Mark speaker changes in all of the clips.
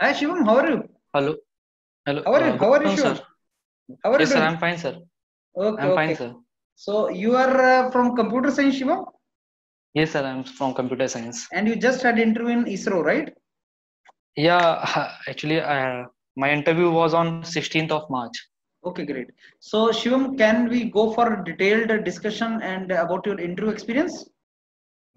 Speaker 1: Hi Shivam, how are you?
Speaker 2: Hello. Hello.
Speaker 1: How are you?
Speaker 2: Uh,
Speaker 1: How are you, Shivam?
Speaker 2: sir.
Speaker 1: How are
Speaker 2: Yes,
Speaker 1: you
Speaker 2: sir. I'm fine, sir.
Speaker 1: Okay,
Speaker 2: I'm fine, sir.
Speaker 1: So you are uh, from computer science, Shivam,
Speaker 2: Yes, sir. I'm from computer science.
Speaker 1: and you just had interview in ISRO, right?
Speaker 2: Yeah, actually, uh, my interview was on 16th of March.
Speaker 1: Okay, great. So Shivam, can we go for a detailed discussion and about your interview experience?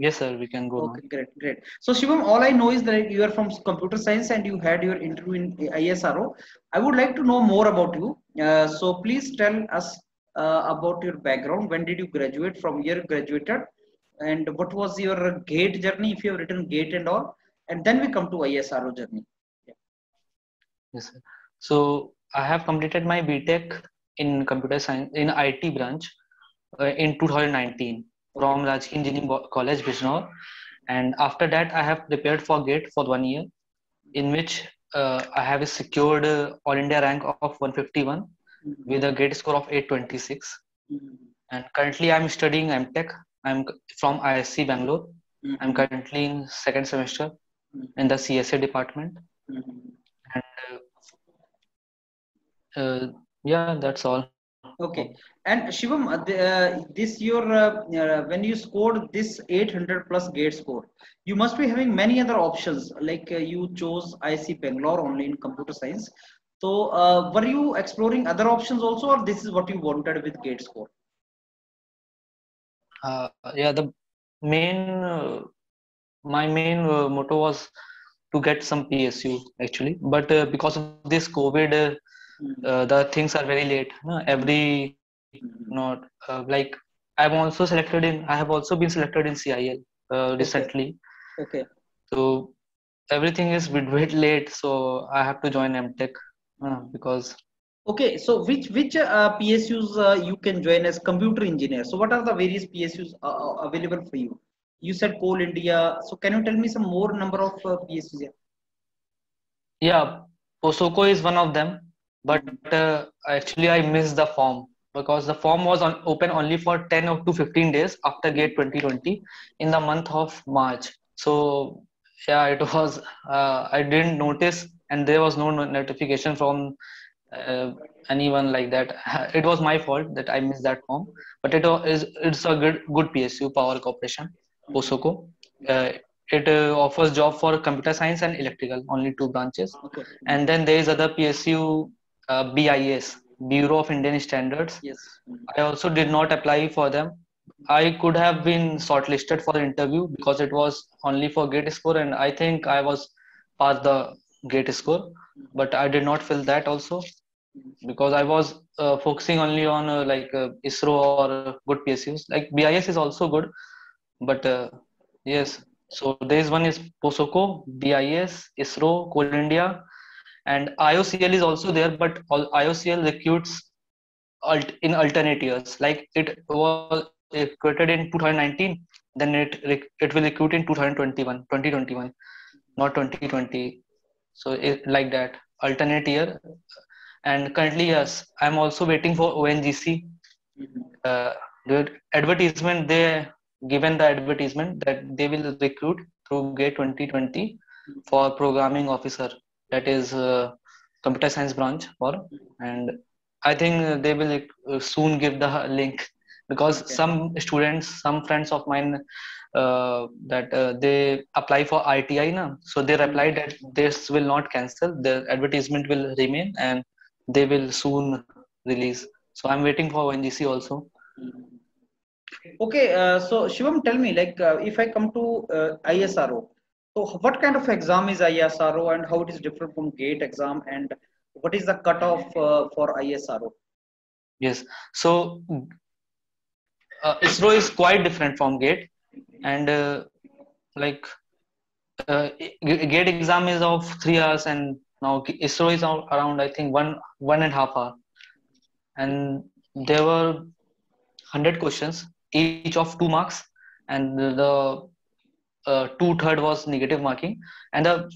Speaker 2: Yes, sir. We can go now.
Speaker 1: Okay, great, great. So Shivam, all I know is that you are from computer science and you had your interview in ISRO. I would like to know more about you. Uh, so please tell us uh, about your background. When did you graduate? From where you graduated? And what was your GATE journey? If you have written GATE and all, and then we come to ISRO journey.
Speaker 2: Yes, sir. So I have completed my BTech in computer science in IT branch uh, in 2019 from Rajkiya Engineering College, Bijnor. And after that, I have prepared for GATE for one year, in which uh, I have secured uh, All India rank of 151 with a GATE score of 826. And currently, I'm studying MTech. I'm from IISc Bangalore. I'm currently in second semester in the CSA department. And uh, uh, yeah, that's all.
Speaker 1: Okay. And Shivam, uh, uh, this your uh, uh, when you scored this 800 plus gate score, you must be having many other options. Like uh, you chose IC Bangalore only in computer science. So uh, were you exploring other options also, or this is what you wanted with gate score?
Speaker 2: Uh, yeah, the main, uh, my main uh, motto was to get some PSU actually, but uh, because of this COVID, uh, the things are very late. no? Every not uh, like I'm also selected in. I have also been selected in CIL uh, recently.
Speaker 1: Okay.
Speaker 2: So everything is bit bit late. So I have to join MTech because
Speaker 1: Okay. So which which uh, PSUs uh, you can join as computer engineer? So what are the various PSUs uh, available for you? You said Coal India. So can you tell me some more number of uh, PSUs?
Speaker 2: yeah, POSOCO is one of them. But uh, actually, I missed the form because the form was on open only for 10 or to 15 days after Gate 2020 in the month of March. So yeah, it was uh, I didn't notice, and there was no no- notification from uh, anyone like that. It was my fault that I missed that form. But it is it's a good good PSU Power Corporation POSOCO. Uh, it uh, offers job for computer science and electrical, only two branches
Speaker 1: Okay.
Speaker 2: and then there is other PSU uh, BIS Bureau of Indian Standards.
Speaker 1: Yes.
Speaker 2: I also did not apply for them. I could have been shortlisted for the interview because it was only for gate score, and I think I was past the gate score, but I did not fill that also because I was uh, focusing only on uh, like uh, ISRO or good PSUs. Like BIS is also good, but uh, yes. So there is one is POSOCO, BIS, ISRO, Coal India, and IOCL is also there, but IOCL recruits in alternate years. Like it was recruited in 2019, then it it will recruit in 2021, 2021, not 2020. So it, like that alternate year. And currently, yes, I'm also waiting for ONGC. Uh, the advertisement they given the advertisement that they will recruit through Gate 2020 for programming officer that is uh, computer science branch for and i think they will uh, soon give the link. Because
Speaker 1: Okay.
Speaker 2: some students some friends of mine uh, that uh, they apply for ITI now so they replied that this will not cancel the advertisement will remain and they will soon release. So i'm waiting for ONGC also.
Speaker 1: Okay, uh, so Shivam, tell me, like, uh, if I come to uh, ISRO, so what kind of exam is ISRO and how it is different from GATE exam and what is the cutoff uh, for ISRO?
Speaker 2: Yes. So uh, ISRO is quite different from GATE, and uh, like uh, GATE exam is of three hours, and now ISRO is around I think one one and a half hour, and there were hundred questions, each of two marks, and the uh, two third was negative marking, and the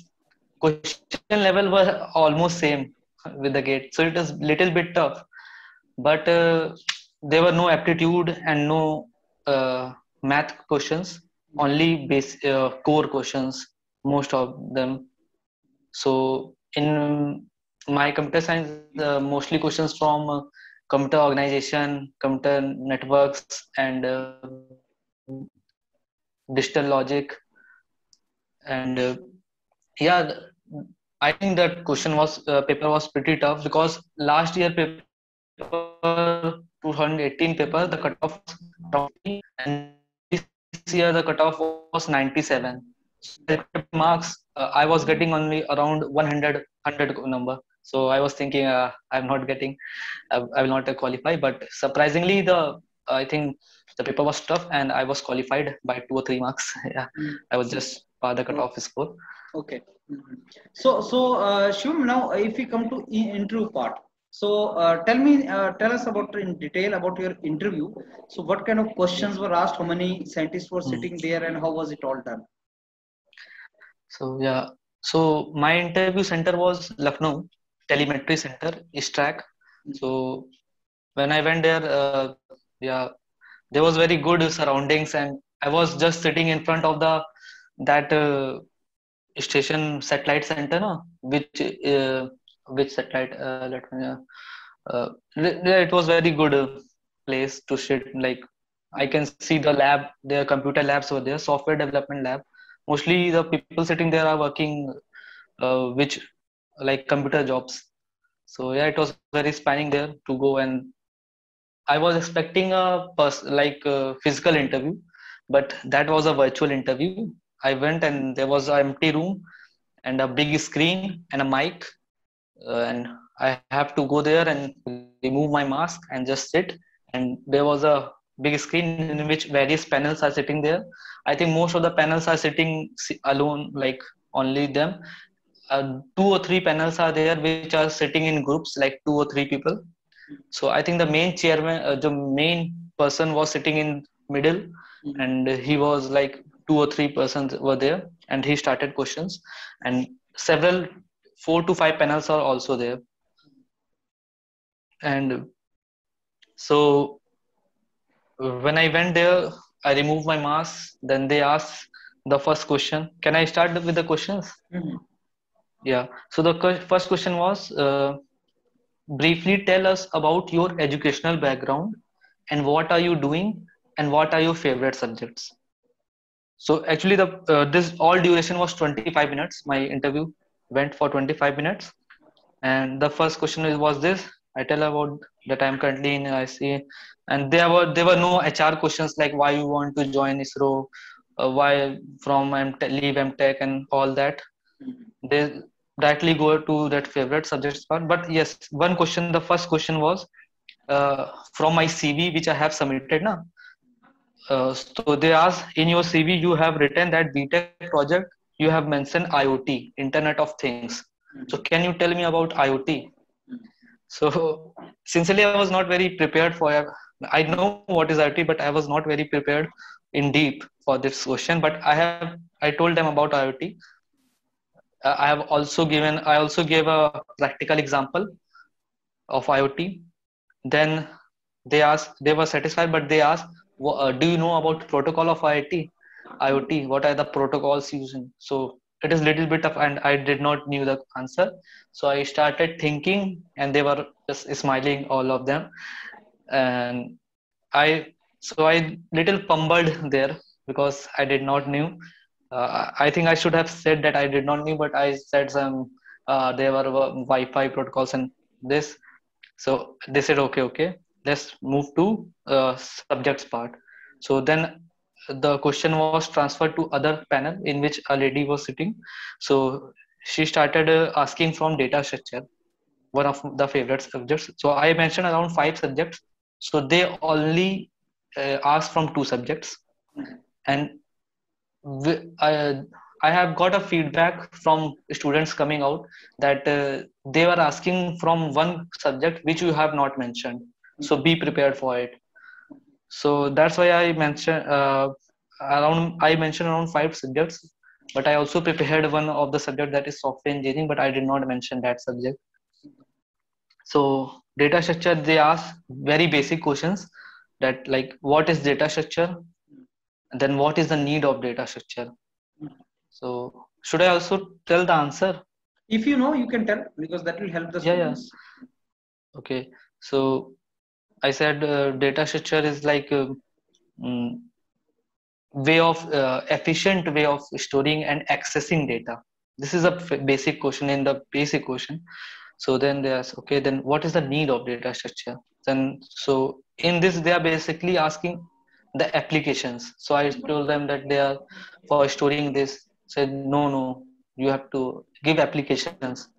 Speaker 2: question level were almost same with the GATE, so it is little bit tough. But uh, there were no aptitude and no uh, math questions. Only base uh, core questions most of them. So in my computer science, mostly questions from uh, computer organization, computer networks, and digital logic. And uh, yeah, I think that question was uh, paper was pretty tough because last year paper 2018 paper the cutoff was and this year the cutoff was 97 marks uh, i was getting only around 100 100 number so i was thinking uh, i'm not getting i will not qualify but surprisingly the i think the paper was tough and i was qualified by two or three marks yeah mm. i was just by the cutoff score
Speaker 1: okay mm-hmm. so so uh, Shivam, now if we come to interview part so uh, tell me uh, tell us about in detail about your interview so what kind of questions were asked how many scientists were mm. sitting there and how was it all done
Speaker 2: so yeah so my interview center was lucknow telemetry center ISTRAC. Mm. so when i went there uh, yeah. There was very good surroundings and i was just sitting in front of the that uh, station satellite center no? which uh, which satellite uh, let me uh, it was very good place to sit. Like i can see the lab their computer labs over there software development lab. Mostly the people sitting there are working uh, which like computer jobs. So yeah it was very spanning there to go and I was expecting a pers- like a physical interview, but that was a virtual interview. I went and there was an empty room and a big screen and a mic, uh, and I have to go there and remove my mask and just sit. And there was a big screen in which various panels are sitting there. I think most of the panels are sitting alone, like only them. Uh, two or three panels are there which are sitting in groups, like two or three people so i think the main chairman uh, the main person was sitting in middle mm-hmm. and he was like two or three persons were there and he started questions and several four to five panels are also there. And so when i went there i removed my mask. Then they asked the first question. Can i start with the questions? Mm-hmm. yeah. So the first question was uh, briefly tell us about your educational background and what are you doing and what are your favorite subjects. So actually the uh, this all duration was 25 minutes. My interview went for 25 minutes. And the first question was this? I tell about that i'm currently in ic and there were there were no hr questions like why you want to join isro? Uh, why from M- leave mtech and all that? Mm-hmm. they directly go to that favorite subjects part but yes one question the first question was uh, from my cv which i have submitted now uh, so they asked in your cv you have written that btech project you have mentioned iot internet of things. So can you tell me about iot so sincerely i was not very prepared for i know what is iot but i was not very prepared in deep for this question. But i have i told them about iot uh, I have also given, I also gave a practical example of IoT. Then they asked, they were satisfied, but they asked, uh, do you know about protocol of IoT? IoT, what are the protocols using? So it is little bit of, and I did not knew the answer. So I started thinking and they were just smiling, all of them. And I, so I little pummeled there because I did not knew uh, I think I should have said that I did not know, but I said some uh, there were Wi-Fi protocols and this. So they said, okay, okay, let's move to uh, subjects part. So then the question was transferred to other panel in which a lady was sitting. So she started uh, asking from data structure, one of the favorite subjects. So I mentioned around five subjects. So they only uh, asked from two subjects, and I, I have got a feedback from students coming out that uh, they were asking from one subject which you have not mentioned. So be prepared for it. So that's why I mentioned uh, around. I mentioned around five subjects, but I also prepared one of the subject that is software engineering, but I did not mention that subject. So data structure, they ask very basic questions that like what is data structure then what is the need of data structure so should i also tell the answer
Speaker 1: if you know you can tell because that will help the
Speaker 2: Yeah, yeah.
Speaker 1: students
Speaker 2: Okay, so I said uh, data structure is like a mm, way of uh, efficient way of storing and accessing data. This is a basic question in the basic question. So then there's okay. Then what is the need of data structure? Then so in this they are basically asking the applications. So I told them that they are for storing this. Said no, no, you have to give applications.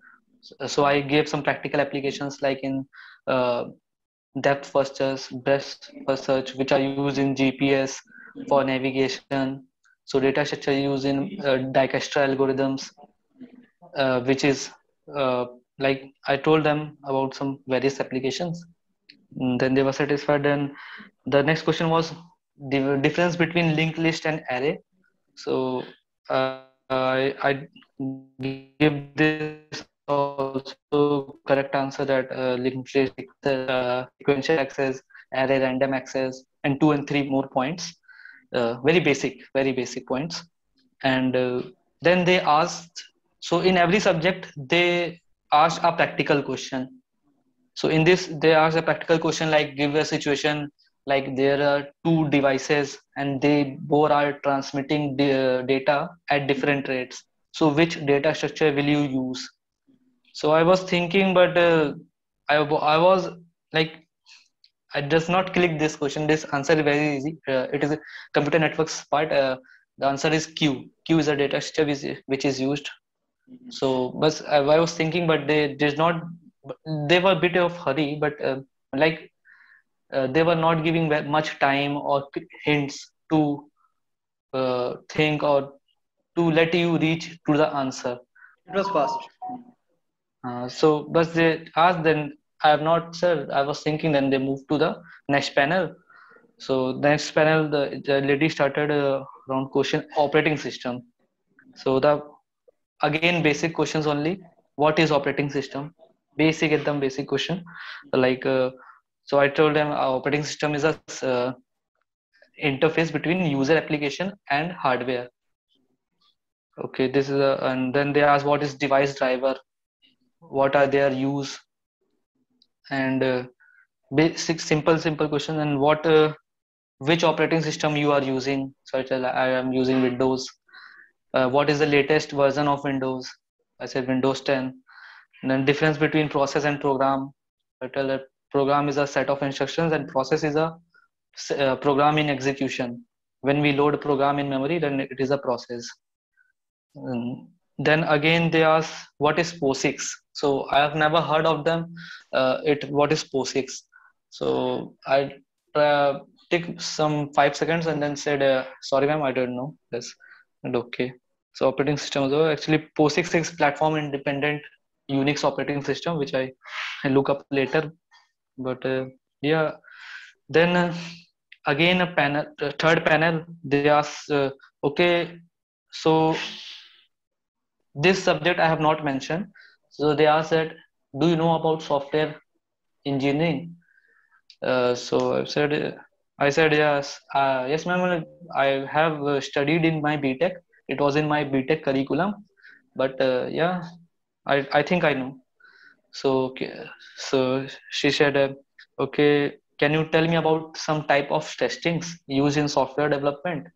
Speaker 2: So I gave some practical applications like in uh, depth first search, breadth first search, which are used in GPS for navigation. So data structure used in uh, Dijkstra algorithms, uh, which is uh, like I told them about some various applications. And then they were satisfied. And the next question was the difference between linked list and array. So uh, I, I give this also correct answer that uh, linked list uh, sequential access, array random access, and two and three more points. Uh, very basic, very basic points. And uh, then they asked. So in every subject, they asked a practical question. So in this, they asked a practical question like, give a situation like there are two devices and they both are transmitting the data at different rates. So which data structure will you use? So I was thinking, but uh, I, I was like I does not click this question. This answer is very easy. Uh, it is a computer networks part. Uh, the answer is queue. queue is a data structure which, which is used. So, but I, I was thinking, but they did not. They were a bit of hurry, but uh, like uh, they were not giving much time or hints to uh, think or to let you reach to the answer.
Speaker 1: it was fast
Speaker 2: Uh, so, but they asked then I have not said. I was thinking. Then they moved to the next panel. So the next panel, the, the lady started uh, around question operating system. So the again basic questions only. What is operating system? Basic ekdam basic question. Like uh, so, I told them our operating system is a uh, interface between user application and hardware. Okay, this is a, and then they ask what is device driver, what are their use, and uh, basic simple simple question and what uh, which operating system you are using? So I, tell, I am using windows. Uh, what is the latest version of windows? I said windows 10 and then difference between process and program. I tell that program is a set of instructions and process is a uh, program in execution when we load a program in memory then it is a process um, then again they ask what is POSIX. So I have never heard of them. Uh, it what is POSIX? So I uh, took some five seconds and then said, uh, "Sorry, ma'am, I don't know." Yes, and okay. So operating system also actually POSIX is platform independent Unix operating system, which I look up later. But uh, yeah, then uh, again a panel, third panel. They ask, uh, okay, so this subject I have not mentioned. So they asked that, do you know about software engineering? Uh, so I said, I said yes, uh, yes, ma'am. I have studied in my BTech. It was in my BTech curriculum, but uh, yeah, I I think I know. So so she said, uh, okay, can you tell me about some type of testings used in software development?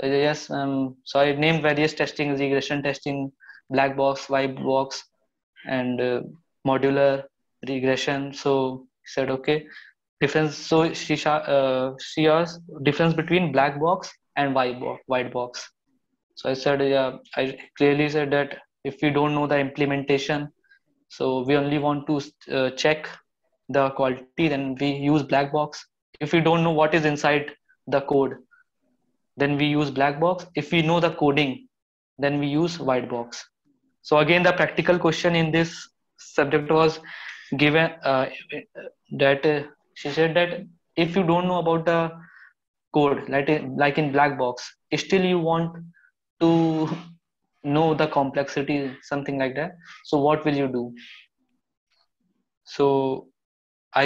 Speaker 2: So yes, um, so I named various testing, regression testing, black box, white box, and uh, modular regression. So he said, okay, difference. So she uh, she asked difference between black box and white box. White box. So I said, yeah, I clearly said that if we don't know the implementation, so we only want to uh, check the quality, then we use black box. If we don't know what is inside the code, then we use black box. If we know the coding, then we use white box. So again, the practical question in this subject was given uh, that uh, she said that if you don't know about the code, like in, like in black box, still you want to know the complexity, something like that. So what will you do? So i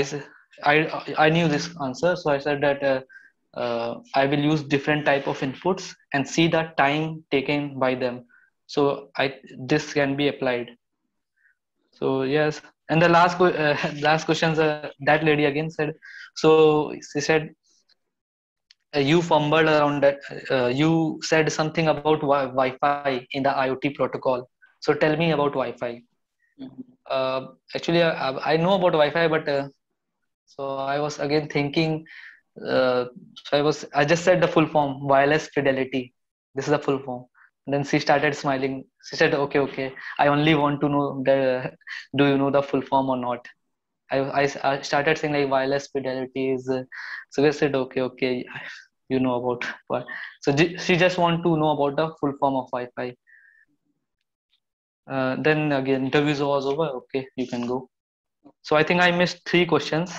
Speaker 2: i i knew this answer, so I said that. Uh, uh, I will use different type of inputs and see the time taken by them. So I this can be applied. so yes and the last uh, last questions uh, that lady again said so she said you fumbled around that. Uh, you said something about wi- wi-fi in the iot protocol. So tell me about wi-fi.
Speaker 1: Mhm.
Speaker 2: uh, actually I, I know about wi-fi but uh, so i was again thinking uh, so i was i just said the full form wireless fidelity. This is the full form. And then she started smiling. She said okay okay. I only want to know the do you know the full form or not i i, started saying like wireless fidelity is uh, so they said okay okay you know about what. So she just want to know about the full form of wi-fi. Uh, then again interviews was over. Okay you can go. So i think i missed three questions.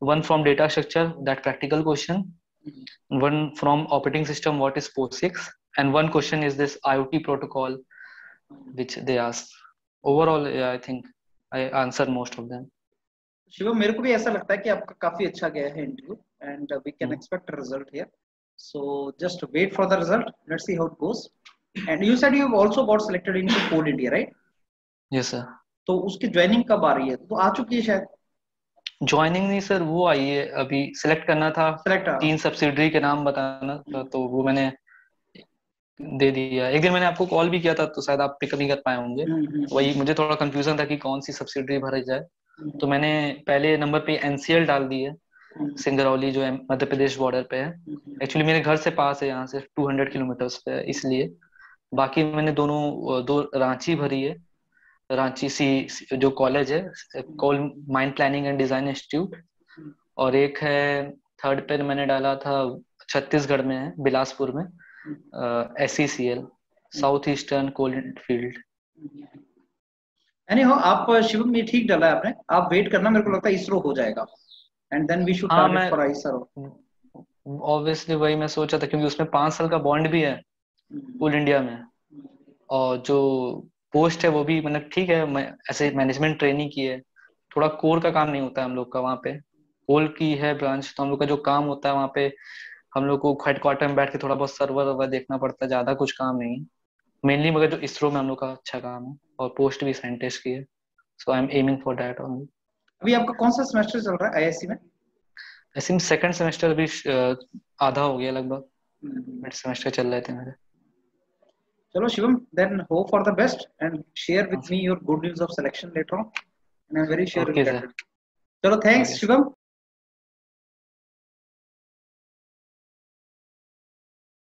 Speaker 2: One from data structure that practical question.
Speaker 1: Mhm.
Speaker 2: one from operating system what is POSIX and one question is this IoT protocol which they asked. Overall yeah, I think I answered most of them
Speaker 1: Shivam मेरे को भी ऐसा लगता है कि आपका काफ़ी अच्छा गया है interview and we can. Expect result here so just wait for the result let's see how it goes and you said you have also got selected into Coal India right
Speaker 2: yes sir.
Speaker 1: तो उसकी joining कब आ रही है? तो आ चुकी है शायद।
Speaker 2: Joining नहीं सर वो आई है अभी। सिलेक्ट करना था।
Speaker 1: सिलेक्ट
Speaker 2: तीन सब्सिडरी के नाम बताना था तो वो मैंने दे दिया। एक दिन मैंने आपको कॉल भी किया था तो शायद आप पिक नहीं कर पाए होंगे। वही मुझे थोड़ा कंफ्यूजन था कि कौन सी सब्सिडरी भरी जाए। तो मैंने पहले नंबर पे एनसीएल डाल दी है। सिंगरौली जो है, मध्य प्रदेश बॉर्डर पे है। एक्चुअली मेरे घर से पास है यहाँ से 200 किलोमीटर पे है, इसलिए। बाकी मैंने दोनों, दो रांची भरी है। रांची सी, जो कॉलेज है coal mine planning and design institute और एक है थर्ड पे मैंने डाला था, छत्तीसगढ़ में है, बिलासपुर में S C C L south eastern coal field
Speaker 1: यानी हो आप शिवम ये ठीक डाला है आपने। आप वेट करना मेरे को लगता है इसरो हो जाएगा। And then we should target for ISRO
Speaker 2: obviously वही मैं सोचा था क्योंकि उसमें पाँच साल का बॉन्ड भी है कोल इंडिया में। और जो पोस्ट है वो भी मतलब ठीक है मैं ऐसे मैनेजमेंट ट्रेनिंग की है। थोड़ा कोर का काम नहीं होता है हम लोग का वहाँ पे। कोल की है ब्रांच तो हम लोग का जो काम होता है वहाँ पे हम लोग को हेडक्वार्टर में बैठ के थोड़ा बहुत सर्वर वर्वर देखना पड़ता है ज़्यादा कुछ काम नहीं। मेनली मगर जो इसरो में हम लोग का अच्छा काम है। और पोस्ट भी साइंटिस्ट की है। So I am aiming for that only
Speaker 1: अभी आपका कौन सा सेमेस्टर चल रहा है? आईआईसी में?
Speaker 2: ऐसे सेकंड सेमेस्टर भी आधा हो गया लगभग। मिड सेमेस्टर चल रहे थे मेरे।
Speaker 1: चलो Shivam then hope for the best and share with me your good news of selection letter on and I am very sure. चलो थैंक्स शिवम।